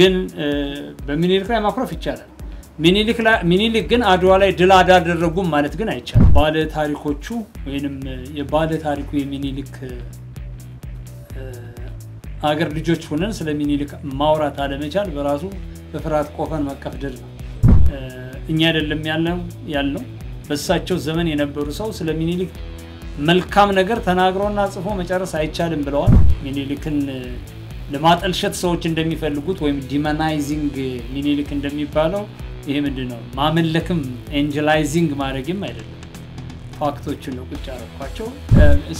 ግን በሚኒሊክ ላይ ማኩረፍ ይቻላል። ሚኒሊክ ግን አድዋ ላይ ድል አላደረጉም ማለት ግን አይቻልም። ባለ ታሪኮቹ ወይም የባለ ታሪኩ የሚኒሊክ አገር ልጆች ሆነን ስለ ሚኒሊክ ማውራት አለመቻል በራሱ በፍርሃት ቆፈን መቀፍደድ ነው። እኛ አይደለም ያልነው ያልነው በእሳቸው ዘመን የነበሩ ሰው ስለ ሚኒሊክ መልካም ነገር ተናግሮና ጽፎ መጨረስ አይቻልም ብለዋል። ሚኒሊክን ለማጠልሸት ሰዎች እንደሚፈልጉት ወይም demonizing ሚኒሊክ እንደሚባለው ይሄ ምንድን ነው ማመለክም angelizing ማድረግም አይደለም። fact ኦችን ነው ቁጭ ያረኳቸው።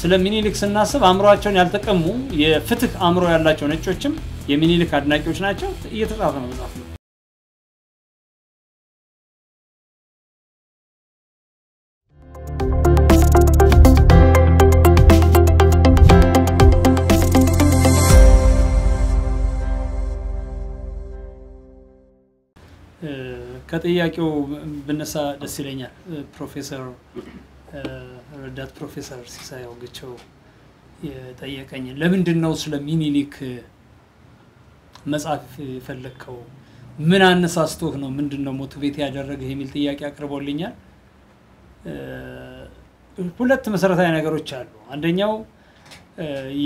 ስለ ሚኒሊክ ስናስብ አእምሯቸውን ያልተቀሙ የፍትህ አእምሮ ያላቸው ነጮችም የሚኒሊክ አድናቂዎች ናቸው። እየተጻፈ ነው መጽሐፍ ከጥያቄው ብነሳ ደስ ይለኛል። ፕሮፌሰር ረዳት ፕሮፌሰር ሲሳይ አውግቸው የጠየቀኝ ለምንድን ነው ስለ ሚኒሊክ መጽሐፍ የፈለግከው? ምን አነሳስቶህ ነው? ምንድን ነው ሞቲቬት ያደረገህ የሚል ጥያቄ አቅርቦልኛል። ሁለት መሰረታዊ ነገሮች አሉ። አንደኛው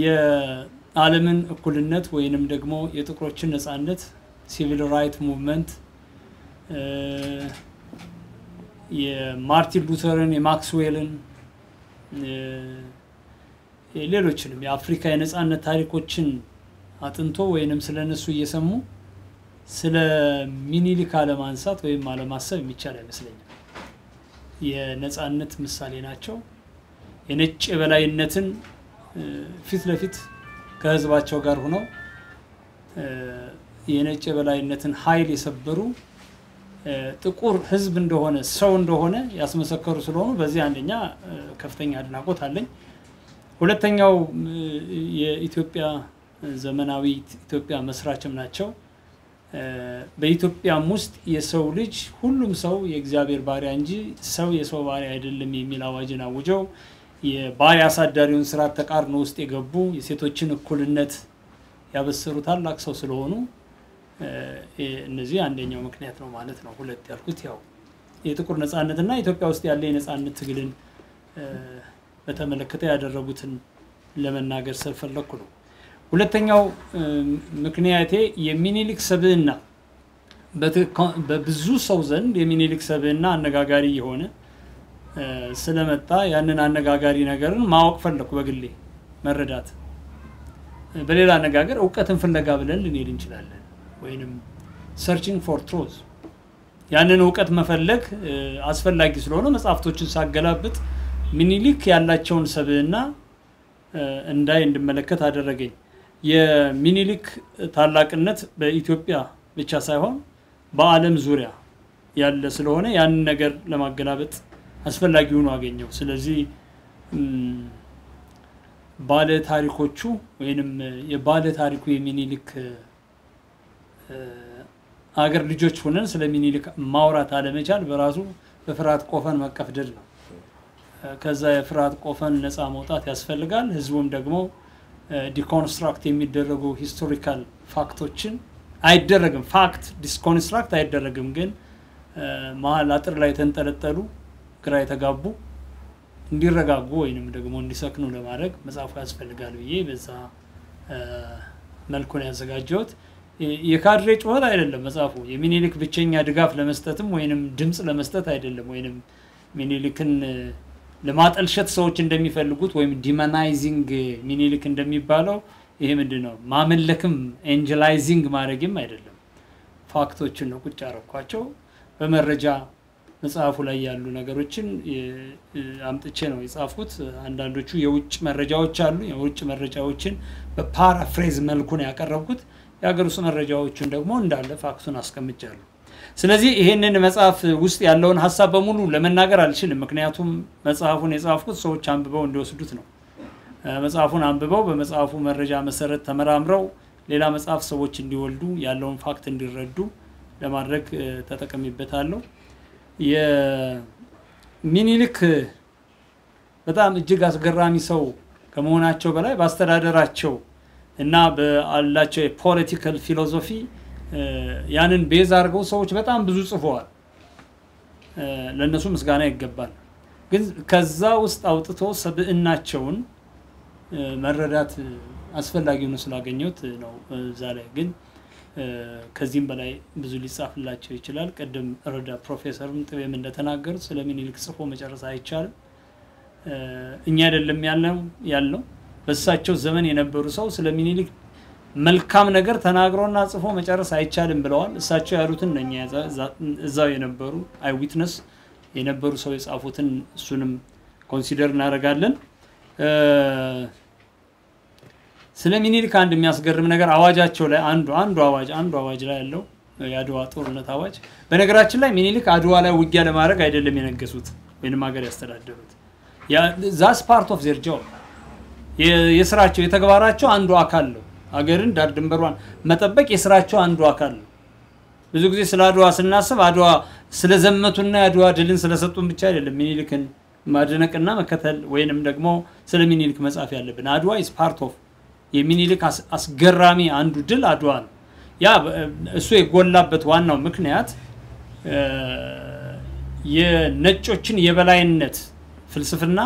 የዓለምን እኩልነት ወይንም ደግሞ የጥቁሮችን ነፃነት civil right movement የማርቲን ሉተርን የማክስዌልን ሌሎችንም የአፍሪካ የነፃነት ታሪኮችን አጥንቶ ወይንም ስለ እነሱ እየሰሙ ስለ ሚኒሊክ አለማንሳት ወይም አለማሰብ የሚቻል አይመስለኝም። የነፃነት ምሳሌ ናቸው። የነጭ የበላይነትን ፊት ለፊት ከህዝባቸው ጋር ሆነው የነጭ የበላይነትን ኃይል የሰበሩ ጥቁር ህዝብ እንደሆነ ሰው እንደሆነ ያስመሰከሩ ስለሆኑ በዚህ አንደኛ ከፍተኛ አድናቆት አለኝ። ሁለተኛው የኢትዮጵያ ዘመናዊ ኢትዮጵያ መስራችም ናቸው። በኢትዮጵያም ውስጥ የሰው ልጅ ሁሉም ሰው የእግዚአብሔር ባሪያ እንጂ ሰው የሰው ባሪያ አይደለም የሚል አዋጅን አውጀው የባሪያ አሳዳሪውን ስርዓት ተቃርኖ ውስጥ የገቡ የሴቶችን እኩልነት ያበሰሩ ታላቅ ሰው ስለሆኑ እነዚህ አንደኛው ምክንያት ነው ማለት ነው። ሁለት ያልኩት ያው የጥቁር ነፃነት እና ኢትዮጵያ ውስጥ ያለ የነፃነት ትግልን በተመለከተ ያደረጉትን ለመናገር ስለፈለግኩ ነው። ሁለተኛው ምክንያቴ የሚኒሊክ ሰብዕና በብዙ ሰው ዘንድ የሚኒሊክ ሰብዕና አነጋጋሪ የሆነ ስለመጣ ያንን አነጋጋሪ ነገርን ማወቅ ፈለግኩ፣ በግሌ መረዳት። በሌላ አነጋገር እውቀትን ፍለጋ ብለን ልንሄድ እንችላለን ወይንም searching for truth ያንን እውቀት መፈለግ አስፈላጊ ስለሆነ መጽሐፍቶችን ሳገላብጥ ሚኒሊክ ያላቸውን ሰብዕና እንዳይ እንድመለከት አደረገኝ። የሚኒሊክ ታላቅነት በኢትዮጵያ ብቻ ሳይሆን በዓለም ዙሪያ ያለ ስለሆነ ያንን ነገር ለማገላበጥ አስፈላጊ ሆኖ አገኘው። ስለዚህ ባለ ታሪኮቹ ወይንም የባለ ታሪኩ የሚኒሊክ አገር ልጆች ሆነን ስለ ሚኒሊክ ማውራት አለመቻል በራሱ በፍርሃት ቆፈን መቆፍደድ ነው። ከዛ የፍርሃት ቆፈን ነፃ መውጣት ያስፈልጋል። ህዝቡም ደግሞ deconstruct የሚደረጉ historical fact ኦችን አይደረግም፣ fact deconstruct አይደረግም፣ ግን መሀል አጥር ላይ የተንጠለጠሉ ግራ የተጋቡ እንዲረጋጉ ወይንም ደግሞ እንዲሰክኑ ለማድረግ መጽሐፉ ያስፈልጋል ብዬ በዛ መልኩን ያዘጋጀሁት። የካድሬ ጩኸት አይደለም መጽሐፉ። የሚኒሊክ ብቸኛ ድጋፍ ለመስጠትም ወይንም ድምፅ ለመስጠት አይደለም። ወይንም ሚኒሊክን ለማጠልሸት ሰዎች እንደሚፈልጉት ወይም demonizing ሚኒሊክ እንደሚባለው ይሄ ምንድን ነው ማመለክም angelizing ማድረግም አይደለም። fact ኦችን ነው ቁጭ ያረኳቸው። በመረጃ መጽሐፉ ላይ ያሉ ነገሮችን አምጥቼ ነው የጻፍኩት። አንዳንዶቹ የውጭ መረጃዎች አሉ። የውጭ መረጃዎችን በ paraphrase መልኩ ነው ያቀረብኩት። የሀገር ውስጥ መረጃዎቹን ደግሞ እንዳለ fact ኡን አስቀምጫለሁ። ስለዚህ ይሄንን መጽሐፍ ውስጥ ያለውን ሀሳብ በሙሉ ለመናገር አልችልም። ምክንያቱም መጽሐፉን የጻፍኩት ሰዎች አንብበው እንዲወስዱት ነው። መጽሐፉን አንብበው በመጽሐፉ መረጃ መሰረት ተመራምረው ሌላ መጽሐፍ ሰዎች እንዲወልዱ ያለውን fact እንዲረዱ ለማድረግ ተጠቀሚበታለሁ። የሚኒሊክ በጣም እጅግ አስገራሚ ሰው ከመሆናቸው በላይ በአስተዳደራቸው እና በአላቸው የ political philosophy ያንን base አድርገው ሰዎች በጣም ብዙ ጽፈዋል። ለእነሱ ምስጋና ይገባል። ግን ከዛ ውስጥ አውጥቶ ሰብዕናቸውን መረዳት አስፈላጊ ሆኖ ስላገኘሁት ነው። እዛ ላይ ግን ከዚህም በላይ ብዙ ሊጻፍላቸው ይችላል። ቅድም ረዳ ፕሮፌሰርም ጥቤም እንደተናገሩት ስለ ሚኒሊክ ጽፎ መጨረስ አይቻልም። እኛ አይደለም ያለው በእሳቸው ዘመን የነበሩ ሰው ስለ ሚኒሊክ መልካም ነገር ተናግሮና ጽፎ መጨረስ አይቻልም ብለዋል። እሳቸው ያሉትን እኛ እዛው የነበሩ eye witness የነበሩ ሰው የጻፉትን እሱንም consider እናደርጋለን። ስለ ሚኒሊክ አንድ የሚያስገርም ነገር አዋጃቸው ላይ አንዱ አንዱ አዋጅ አንዱ አዋጅ ላይ ያለው የአድዋ ጦርነት አዋጅ። በነገራችን ላይ ሚኒሊክ አድዋ ላይ ውጊያ ለማድረግ አይደለም የነገሱት ወይንም ሀገር ያስተዳደሩት። that's part of their የስራቸው የተግባራቸው አንዱ አካል ነው። ሀገርን ዳር ድንበሯን መጠበቅ የስራቸው አንዱ አካል ነው። ብዙ ጊዜ ስለ አድዋ ስናስብ አድዋ ስለዘመቱና የአድዋ ድልን ስለሰጡን ብቻ አይደለም ሚኒሊክን ማድነቅና መከተል ወይንም ደግሞ ስለ ሚኒሊክ መጻፍ ያለብን። አድዋ is part of የሚኒሊክ አስገራሚ አንዱ ድል አድዋ ነው። ያ እሱ የጎላበት ዋናው ምክንያት የነጮችን የበላይነት ፍልስፍና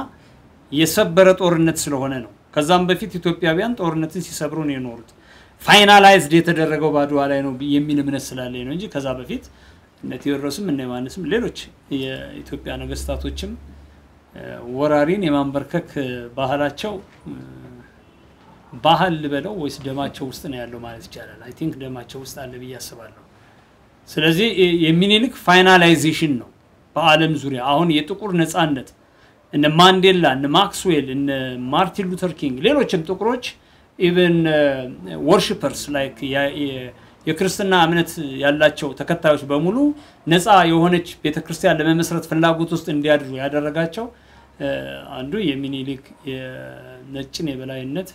የሰበረ ጦርነት ስለሆነ ነው። ከዛም በፊት ኢትዮጵያውያን ጦርነትን ሲሰብሩ ነው የኖሩት። finalized የተደረገው በአድዋ ላይ ነው የሚል እምነት ስላለኝ ነው እንጂ ከዛ በፊት እነ ቴዎድሮስም እነ ዮሐንስም ሌሎች የኢትዮጵያ ነገስታቶችም ወራሪን የማንበርከክ ባህላቸው ባህል ልበለው ወይስ ደማቸው ውስጥ ነው ያለው ማለት ይቻላል። I think ደማቸው ውስጥ አለ ብዬ አስባለሁ። ስለዚህ የሚኒሊክ finalization ነው በዓለም ዙሪያ አሁን የጥቁር ነፃነት እነ ማንዴላ እነ ማክስዌል እነ ማርቲን ሉተር ኪንግ ሌሎችም ጥቁሮች even worshippers like የክርስትና እምነት ያላቸው ተከታዮች በሙሉ ነፃ የሆነች ቤተክርስቲያን ለመመስረት ፍላጎት ውስጥ እንዲያድሩ ያደረጋቸው አንዱ የሚኒሊክ የነጭን የበላይነት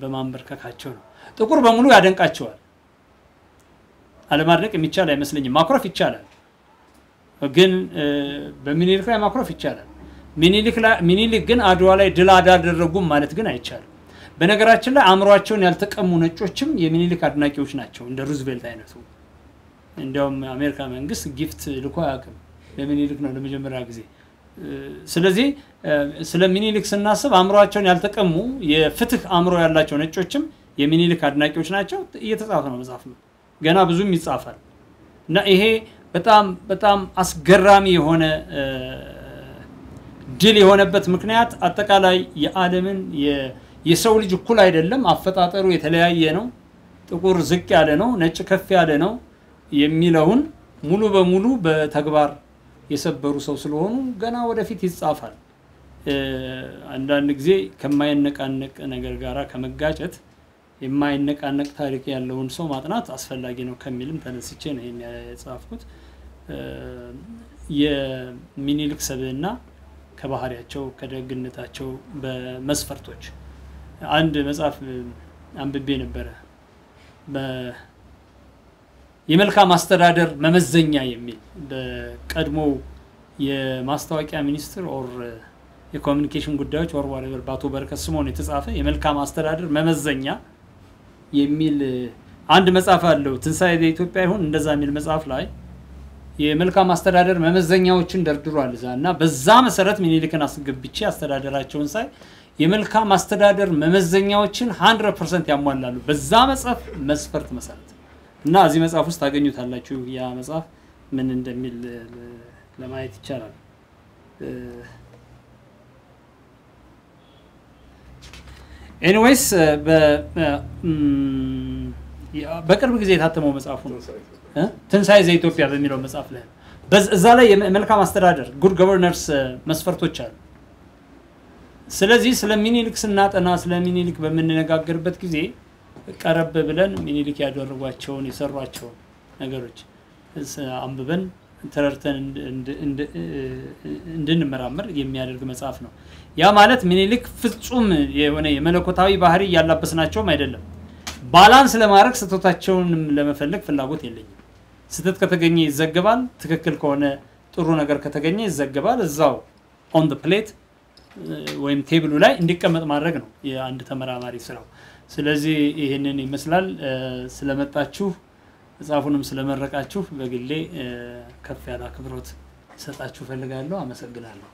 በማንበርከካቸው ነው። ጥቁር በሙሉ ያደንቃቸዋል። አለማድነቅ የሚቻል አይመስለኝም። ማኩረፍ ይቻላል፣ ግን በሚኒሊክ ላይ ማኩረፍ ይቻላል። ሚኒሊክ ግን አድዋ ላይ ድል አላደረጉም ማለት ግን አይቻልም። በነገራችን ላይ አእምሯቸውን ያልተቀሙ ነጮችም የሚኒሊክ አድናቂዎች ናቸው፣ እንደ ሩዝቬልት አይነቱ። እንዲያውም አሜሪካ መንግስት gift ልኮ አያውቅም። ለሚኒሊክ ነው ለመጀመሪያ ጊዜ። ስለዚህ ስለ ሚኒሊክ ስናስብ አእምሯቸውን ያልተቀሙ የፍትህ አእምሮ ያላቸው ነጮችም የሚኒሊክ አድናቂዎች ናቸው። እየተጻፈ ነው መጽሐፍ ነው፣ ገና ብዙም ይጻፋል። እና ይሄ በጣም በጣም አስገራሚ የሆነ ድል የሆነበት ምክንያት አጠቃላይ የዓለምን የሰው ልጅ እኩል አይደለም፣ አፈጣጠሩ የተለያየ ነው፣ ጥቁር ዝቅ ያለ ነው፣ ነጭ ከፍ ያለ ነው የሚለውን ሙሉ በሙሉ በተግባር የሰበሩ ሰው ስለሆኑ ገና ወደፊት ይጻፋል። አንዳንድ ጊዜ ከማይነቃነቅ ነገር ጋራ ከመጋጨት የማይነቃነቅ ታሪክ ያለውን ሰው ማጥናት አስፈላጊ ነው ከሚልም ተነስቼ ነው ይሄን የጻፍኩት። የሚኒሊክ ሰብዕና ከባህሪያቸው ከደግነታቸው በመስፈርቶች አንድ መጽሐፍ አንብቤ ነበረ የመልካም አስተዳደር መመዘኛ የሚል በቀድሞ የማስታወቂያ ሚኒስትር ኦር የኮሚኒኬሽን ጉዳዮች ወር whatever በአቶ በረከት ስምኦን የተጻፈ የመልካም አስተዳደር መመዘኛ የሚል አንድ መጽሐፍ አለው። ትንሣኤ ኢትዮጵያ ይሁን እንደዛ የሚል መጽሐፍ ላይ የመልካም አስተዳደር መመዘኛዎችን ደርድሯል እዛ እና በዛ መሰረት ሚኒሊክን አስገብቼ አስተዳደራቸውን ሳይ የመልካም አስተዳደር መመዘኛዎችን hundred percent ያሟላሉ በዛ መጽሐፍ መስፈርት መሰረት እና እዚህ መጽሐፍ ውስጥ ታገኙታላችሁ። ያ መጽሐፍ ምን እንደሚል ለማየት ይቻላል። anyways በቅርብ ጊዜ የታተመው መጽሐፉ ነው ትንሣኤ ዘኢትዮጵያ በሚለው መጽሐፍ ላይ እዛ ላይ የመልካም አስተዳደር good governance መስፈርቶች አሉ። ስለዚህ ስለ ሚኒሊክ ስናጠና ስለ ሚኒሊክ በምንነጋገርበት ጊዜ ቀረብ ብለን ሚኒሊክ ያደረጓቸውን የሰሯቸውን ነገሮች አንብበን ተረድተን እንድንመራመር የሚያደርግ መጽሐፍ ነው። ያ ማለት ሚኒሊክ ፍጹም የሆነ የመለኮታዊ ባህሪ እያላበስናቸውም አይደለም። balance ለማድረግ ስህተታቸውንም ለመፈለግ ፍላጎት የለኝም። ስህተት ከተገኘ ይዘገባል። ትክክል ከሆነ ጥሩ ነገር ከተገኘ ይዘገባል። እዛው on plate ወይም ቴብሉ ላይ እንዲቀመጥ ማድረግ ነው የአንድ ተመራማሪ ስራው። ስለዚህ ይህንን ይመስላል። ስለመጣችሁ መጽሐፉንም ስለመረቃችሁ በግሌ ከፍ ያለ አክብሮት ሰጣችሁ ፈልጋለሁ። አመሰግናለሁ።